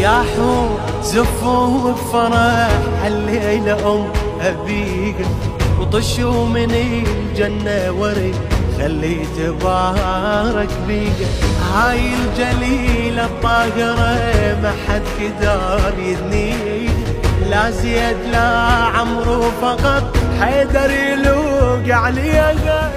يا حور زفوا بفرح الليلة أم أبيك وطشوا من الجنة وري خلي تبارك بيك هاي الجليلة الطاهرة ما حد قدر يدنيك لا زيد لا عمرو فقط حيدر يلوق عليها